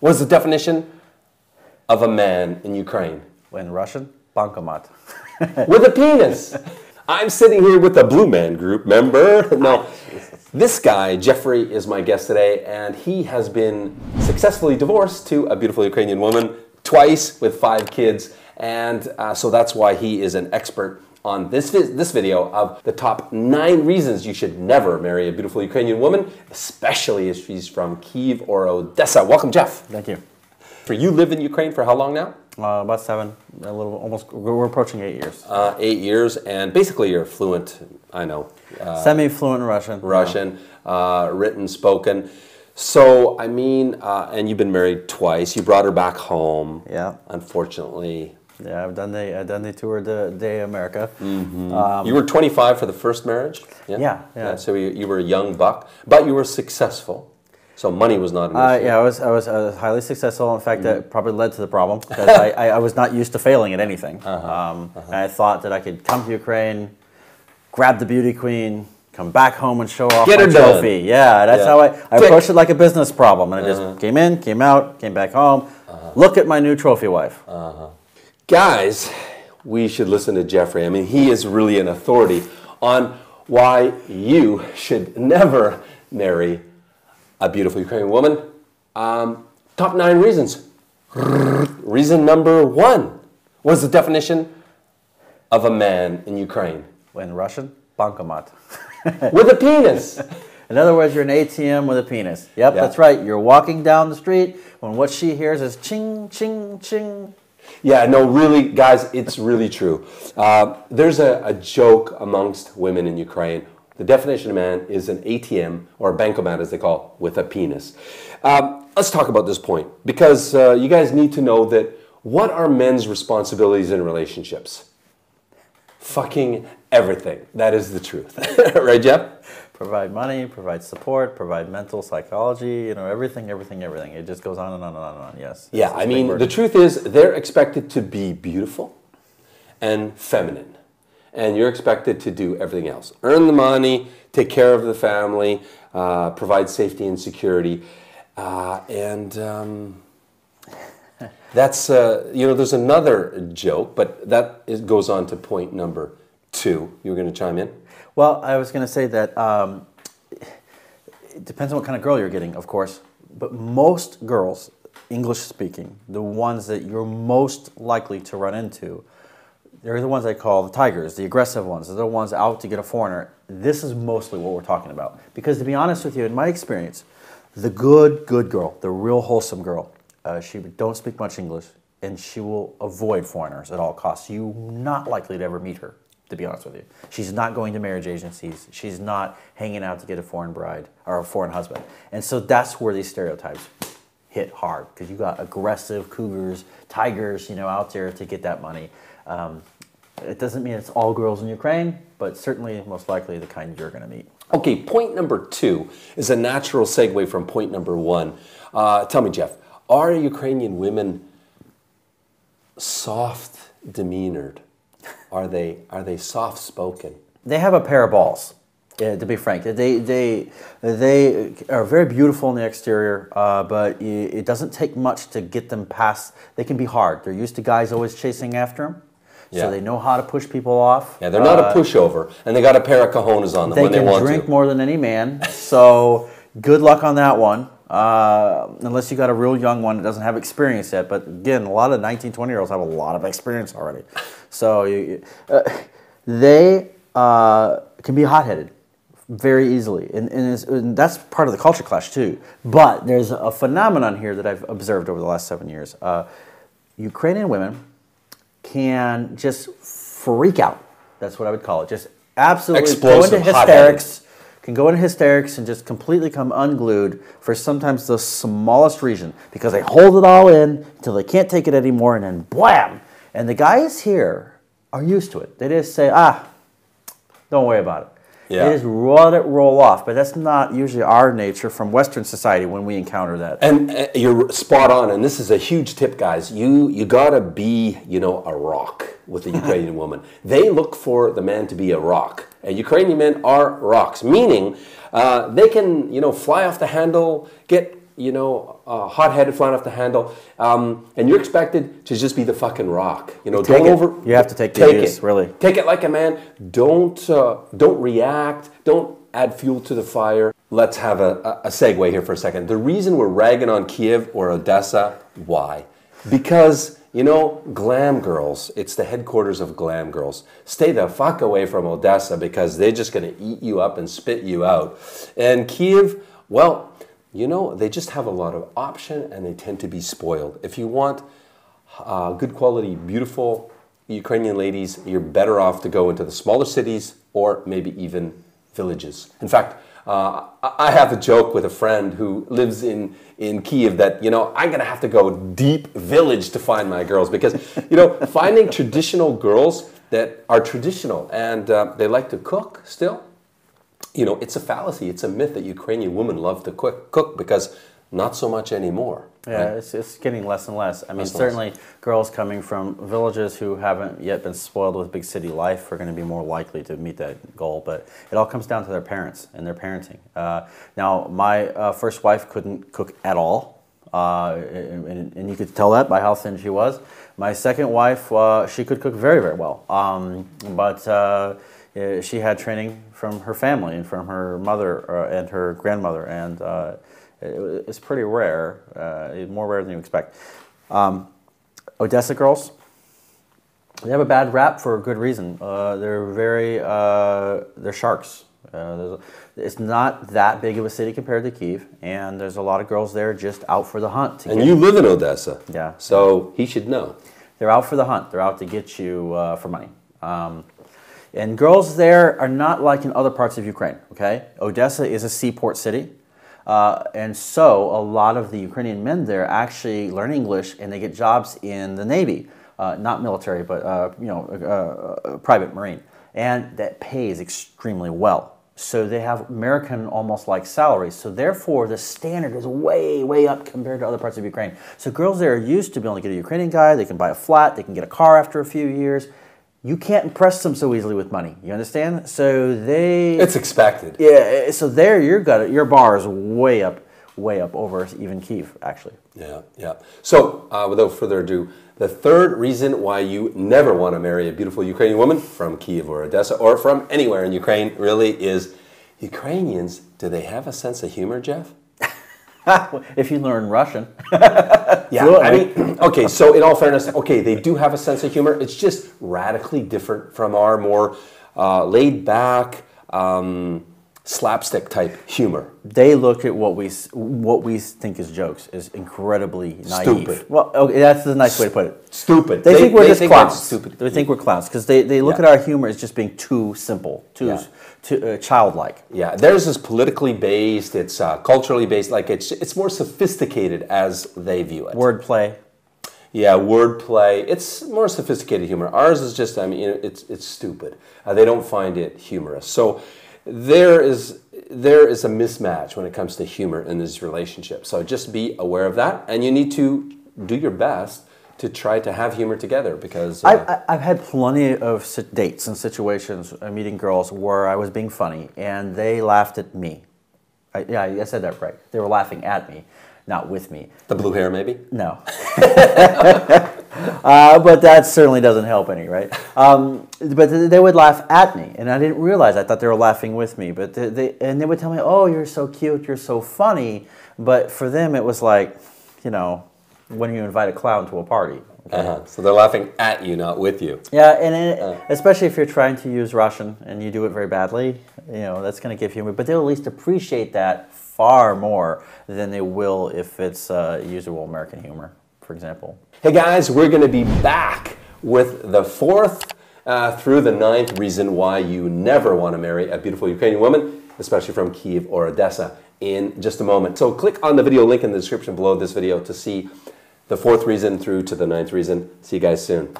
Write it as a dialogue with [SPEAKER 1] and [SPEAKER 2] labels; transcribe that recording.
[SPEAKER 1] What's the definition of a man in Ukraine?
[SPEAKER 2] In Russian, bankomat.
[SPEAKER 1] with a penis. I'm sitting here with the Blue Man Group member. No, this guy, Jeffrey, is my guest today, and he has been successfully divorced to a beautiful Ukrainian woman twice with five kids. And uh, so that's why he is an expert on this, this video of the top nine reasons you should never marry a beautiful Ukrainian woman, especially if she's from Kiev or Odessa. Welcome, Jeff.
[SPEAKER 2] Thank you.
[SPEAKER 1] For you live in Ukraine for how long now?
[SPEAKER 2] Uh, about seven, a little, almost. We're approaching eight years.
[SPEAKER 1] Uh, eight years, and basically you're fluent. I know.
[SPEAKER 2] Uh, Semi-fluent Russian.
[SPEAKER 1] Russian, uh, written, spoken. So I mean, uh, and you've been married twice. You brought her back home.
[SPEAKER 2] Yeah.
[SPEAKER 1] Unfortunately.
[SPEAKER 2] Yeah, I've done the I've done the tour de, de America.
[SPEAKER 1] Mm-hmm. Um, you were 25 for the first marriage.
[SPEAKER 2] Yeah, yeah.
[SPEAKER 1] yeah. yeah so you, you were a young buck, but you were successful. So money was not an
[SPEAKER 2] uh, issue. Uh, yeah, I was, I was, I was highly successful. In fact, mm-hmm. that probably led to the problem because I, I, I, was not used to failing at anything. Uh-huh. Um, uh-huh. And I thought that I could come to Ukraine, grab the beauty queen, come back home and show off
[SPEAKER 1] Get
[SPEAKER 2] my trophy.
[SPEAKER 1] Done.
[SPEAKER 2] Yeah, that's yeah. how I, I approached it like a business problem. And I just uh-huh. came in, came out, came back home. Uh-huh. Look at my new trophy wife.
[SPEAKER 1] Uh-huh. Guys, we should listen to Jeffrey. I mean, he is really an authority on why you should never marry a beautiful Ukrainian woman. Um, top nine reasons. Reason number one. What's the definition of a man in Ukraine?
[SPEAKER 2] In Russian, bankomat.
[SPEAKER 1] with a penis.
[SPEAKER 2] In other words, you're an ATM with a penis. Yep, yeah. that's right. You're walking down the street when what she hears is ching, ching, ching.
[SPEAKER 1] Yeah, no, really, guys, it's really true. Uh, there's a, a joke amongst women in Ukraine the definition of man is an ATM or a bankomat, as they call, with a penis. Um, let's talk about this point because uh, you guys need to know that what are men's responsibilities in relationships? Fucking everything. That is the truth. right, Jeff?
[SPEAKER 2] Provide money, provide support, provide mental psychology, you know, everything, everything, everything. It just goes on and on and on and on, yes.
[SPEAKER 1] Yeah, I mean, the truth is they're expected to be beautiful and feminine and you're expected to do everything else. Earn the money, take care of the family, uh, provide safety and security. Uh, and um, that's, uh, you know, there's another joke, but that is, goes on to point number two. You were going to chime in?
[SPEAKER 2] Well, I was going to say that um, it depends on what kind of girl you're getting, of course, but most girls, English speaking, the ones that you're most likely to run into, they're the ones I call the tigers, the aggressive ones. They're the ones out to get a foreigner. This is mostly what we're talking about. Because to be honest with you, in my experience, the good, good girl, the real wholesome girl, uh, she don't speak much English, and she will avoid foreigners at all costs. You're not likely to ever meet her, to be honest with you. She's not going to marriage agencies. She's not hanging out to get a foreign bride or a foreign husband. And so that's where these stereotypes hit hard because you got aggressive cougars, tigers, you know, out there to get that money. Um, it doesn't mean it's all girls in Ukraine, but certainly most likely the kind you're going to meet.
[SPEAKER 1] Okay, point number two is a natural segue from point number one. Uh, tell me, Jeff, are Ukrainian women soft demeanored? Are they are they soft spoken?
[SPEAKER 2] They have a pair of balls. Yeah, to be frank, they they they are very beautiful in the exterior, uh, but it doesn't take much to get them past. They can be hard. They're used to guys always chasing after them. Yeah. So they know how to push people off.
[SPEAKER 1] Yeah, they're not uh, a pushover, and they got a pair of cojones on them
[SPEAKER 2] they
[SPEAKER 1] when they want
[SPEAKER 2] to. They can drink more than any man. So good luck on that one. Uh, unless you got a real young one that doesn't have experience yet. But again, a lot of 19, 20 year olds have a lot of experience already. So you, uh, they uh, can be hot headed very easily. And, and, and, that's part of the culture clash too. But there's a phenomenon here that I've observed over the last seven years. Uh, Ukrainian women can just freak out. That's what I would call it. Just absolutely
[SPEAKER 1] Explosive,
[SPEAKER 2] go into hysterics. Can go into hysterics and just completely come unglued for sometimes the smallest reason because they hold it all in until they can't take it anymore and then blam. And the guys here are used to it. They just say, ah, don't worry about it. Yeah. They just let it roll off, but that's not usually our nature from Western society when we encounter that.
[SPEAKER 1] And uh, you're spot on, and this is a huge tip, guys. You you gotta be, you know, a rock with a Ukrainian woman. They look for the man to be a rock, and Ukrainian men are rocks, meaning uh, they can, you know, fly off the handle, get you know, uh, hot-headed, flying off the handle, um, and you're expected to just be the fucking rock. You know,
[SPEAKER 2] Take
[SPEAKER 1] don't
[SPEAKER 2] it.
[SPEAKER 1] over.
[SPEAKER 2] You have to take the abuse,
[SPEAKER 1] it.
[SPEAKER 2] really.
[SPEAKER 1] Take it like a man. Don't uh, don't react. Don't add fuel to the fire. Let's have a, a a segue here for a second. The reason we're ragging on Kiev or Odessa, why? Because you know, glam girls. It's the headquarters of glam girls. Stay the fuck away from Odessa because they're just going to eat you up and spit you out. And Kiev, well, you know, they just have a lot of option and they tend to be spoiled. If you want uh, good quality, beautiful Ukrainian ladies, you're better off to go into the smaller cities or maybe even villages. In fact, uh, I have a joke with a friend who lives in, in Kiev that, you know, I'm going to have to go deep village to find my girls because, you know, finding traditional girls that are traditional and uh, they like to cook still, you know, it's a fallacy. It's a myth that Ukrainian women love to cook, cook because not so much anymore.
[SPEAKER 2] Yeah,
[SPEAKER 1] right?
[SPEAKER 2] it's, it's getting less and less. I mean,
[SPEAKER 1] Less
[SPEAKER 2] certainly girls coming from villages who haven't yet been spoiled with big city life are going to be more likely to meet that goal. But it all comes down to their parents and their parenting. Uh, now, my uh, first wife couldn't cook at all. Uh, and, and you could tell that by how thin she was. My second wife, uh, she could cook very, very well. Um, but uh, eh, she had training from her family and from her mother uh, and her grandmother. And uh, it's pretty rare, uh, more rare than you expect. Um, Odessa girls, they have a bad rap for a good reason. Uh, they're very, uh, they're sharks. Uh, a- it's not that big of a city compared to Kiev, and there's a lot of girls there just out for the hunt. To
[SPEAKER 1] And you live in Odessa.
[SPEAKER 2] Yeah.
[SPEAKER 1] So he should know.
[SPEAKER 2] they're out for the hunt. They're out to get you uh, for money. Um, and girls there are not like in other parts of Ukraine. Okay, Odessa is a seaport city, uh, and so a lot of the Ukrainian men there actually learn English and they get jobs in the Navy, uh, not military, but uh, you know, uh, uh, private marine, and that pays extremely well. So they have American almost like salaries. So therefore, the standard is way, way up compared to other parts of Ukraine. So girls there are used to be able to get a Ukrainian guy. They can buy a flat. They can get a car after a few years. You can't impress them so easily with money. You understand? So they.
[SPEAKER 1] It's expected.
[SPEAKER 2] yeah. So there, you're got it. Your bar is way up, way up over even Kiev actually.
[SPEAKER 1] Yeah, yeah. So, uh, without further ado, the third reason why you never want to marry a beautiful Ukrainian woman from Kiev or Odessa or from anywhere in Ukraine really is Ukrainians. Do they have a sense of humor, Jeff?
[SPEAKER 2] if you learn Russian.
[SPEAKER 1] Yeah, I mean, okay, so in all fairness, okay, they do have a sense of humor. It's just radically different from our more uh, laid back, um, slapstick type humor.
[SPEAKER 2] they look at what we what we think is jokes is incredibly naive.
[SPEAKER 1] Stupid.
[SPEAKER 2] Well, okay, that's the nice way to put it.
[SPEAKER 1] Stupid.
[SPEAKER 2] They, think we're just
[SPEAKER 1] think
[SPEAKER 2] clowns.
[SPEAKER 1] stupid.
[SPEAKER 2] They think we're clowns because they, they look
[SPEAKER 1] Yeah.
[SPEAKER 2] at our humor as just being too simple, too,
[SPEAKER 1] Yeah.
[SPEAKER 2] too uh, childlike.
[SPEAKER 1] Yeah, theirs is politically based. It's uh, culturally based. Like it's it's more sophisticated as they view it.
[SPEAKER 2] Wordplay.
[SPEAKER 1] Yeah, wordplay. It's more sophisticated humor. Ours is just, I mean, it's it's stupid. Uh, they don't find it humorous. So there is there is a mismatch when it comes to humor in this relationship. So just be aware of that, and you need to do your best to try to have humor together because. Uh,
[SPEAKER 2] I, I've had plenty of dates and situations, uh, meeting girls where I was being funny and they laughed at me. I, yeah, I said that right. They were laughing at me, not with me.
[SPEAKER 1] the blue hair, maybe.
[SPEAKER 2] No. uh, but that certainly doesn't help any, right? Um, but they would laugh at me, and I didn't realize. I thought they were laughing with me. But they, they and they would tell me, "Oh, you're so cute, you're so funny." But for them, it was like, you know, when you invite a clown to a party.
[SPEAKER 1] Uh-huh. So they're laughing at you, not with you.
[SPEAKER 2] Yeah, and it, especially if you're trying to use Russian and you do it very badly, you know, that's going to give humor. But they'll at least appreciate that far more than they will if it's uh, usual American humor, for example.
[SPEAKER 1] Hey guys, we're going to be back with the fourth uh, through the ninth reason why you never want to marry a beautiful Ukrainian woman, especially from Kiev or Odessa, in just a moment. So click on the video link in the description below this video to see the fourth reason through to the ninth reason. See you guys soon.